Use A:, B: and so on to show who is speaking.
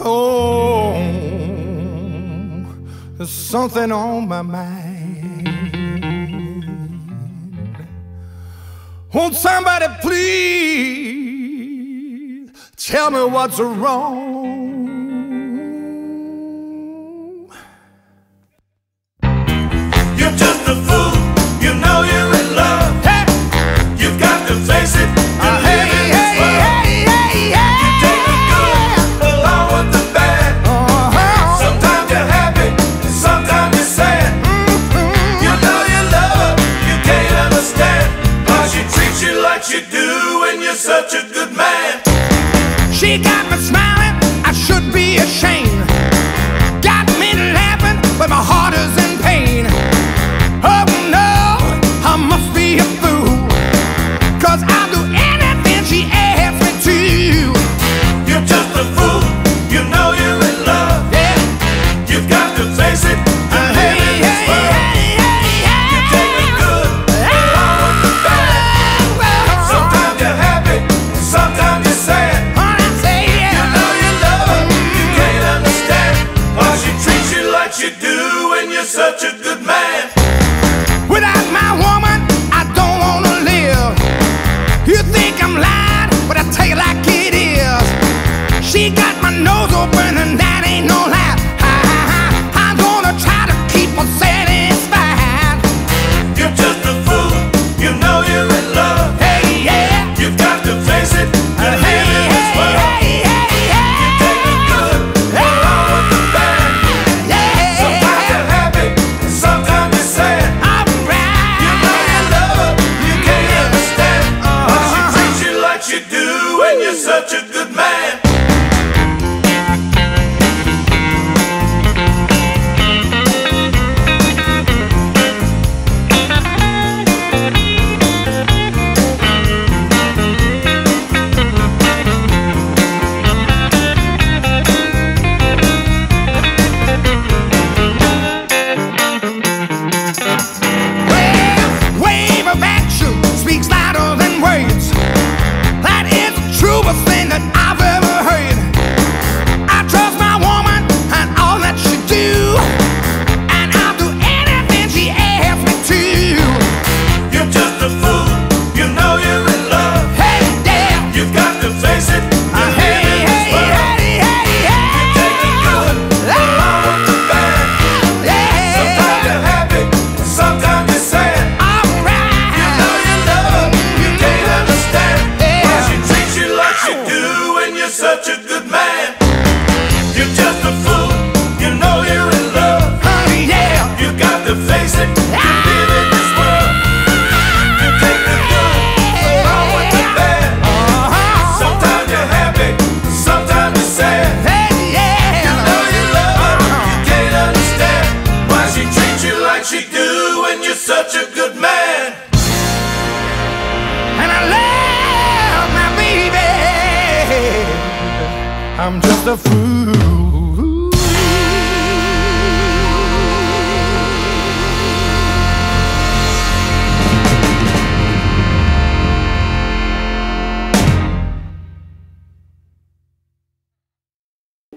A: home. There's something on my mind. Won't somebody please tell me what's wrong?
B: such a
A: Got my nose open and that ain't no lie. I, I, I, I'm gonna try to keep on saying I'm just a fool.